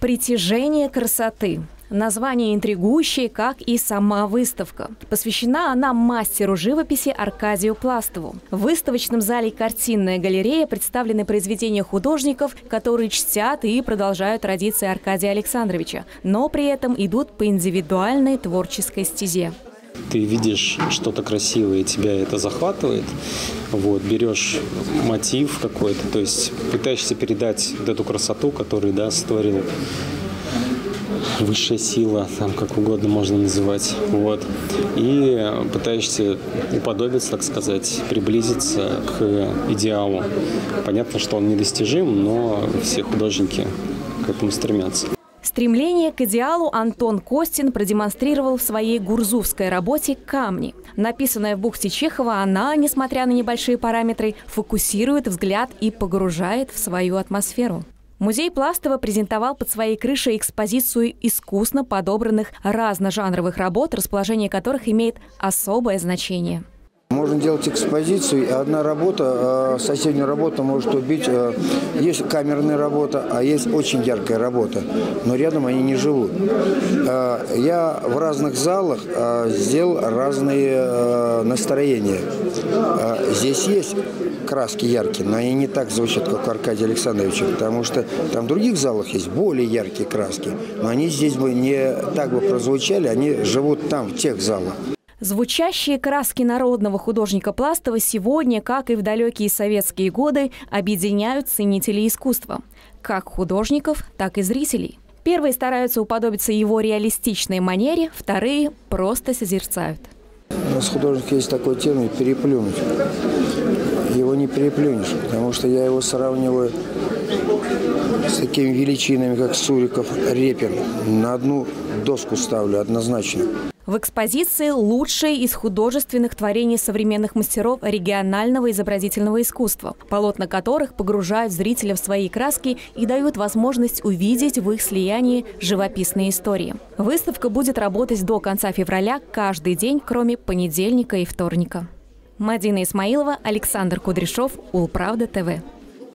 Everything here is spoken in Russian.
Притяжение красоты. Название интригующее, как и сама выставка. Посвящена она мастеру живописи Аркадию Пластову. В выставочном зале «Картинная галерея» представлены произведения художников, которые чтят и продолжают традиции Аркадия Александровича, но при этом идут по индивидуальной творческой стезе ты видишь что-то красивое, тебя это захватывает, вот, берешь мотив какой-то, то есть пытаешься передать вот эту красоту, которую, да, сотворил высшая сила, там как угодно можно называть, вот, и пытаешься уподобиться, так сказать, приблизиться к идеалу. Понятно, что он недостижим, но все художники к этому стремятся. Стремление к идеалу Антон Костин продемонстрировал в своей гурзувской работе «Камни». Написанная в бухте Чехова, она, несмотря на небольшие параметры, фокусирует взгляд и погружает в свою атмосферу. Музей Пластова презентовал под своей крышей экспозицию искусно подобранных разножанровых работ, расположение которых имеет особое значение. Можно делать экспозицию, и одна работа, э, соседнюю работу может убить. Э, есть камерная работа, а есть очень яркая работа, но рядом они не живут. Э, я в разных залах сделал разные настроения. Здесь есть краски яркие, но они не так звучат, как у Аркадия Александровича, потому что там в других залах есть более яркие краски, но они здесь бы не так бы прозвучали, они живут там, в тех залах. Звучащие краски народного художника Пластова сегодня, как и в далекие советские годы, объединяют ценителей искусства. Как художников, так и зрителей. Первые стараются уподобиться его реалистичной манере, вторые просто созерцают. У нас художник есть такой термин «переплюнуть». Его не переплюнешь, потому что я его сравниваю с такими величинами, как Суриков, Репин. На одну доску ставлю однозначно. В экспозиции лучшие из художественных творений современных мастеров регионального изобразительного искусства, полотна которых погружают зрителя в свои краски и дают возможность увидеть в их слиянии живописные истории. Выставка будет работать до конца февраля каждый день, кроме понедельника и вторника. Мадина Исмаилова, Александр Кудряшов, Улправда ТВ.